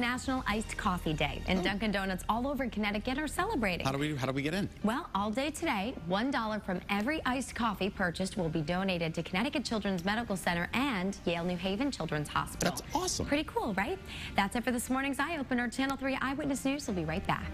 National Iced Coffee Day, and oh. Dunkin' Donuts all over Connecticut are celebrating. How do we how do we get in? Well, all day today, one dollar from every iced coffee purchased will be donated to Connecticut Children's Medical Center and Yale New Haven Children's Hospital. That's awesome. Pretty cool, right? That's it for this morning's Eye Opener. Channel 3 Eyewitness News will be right back.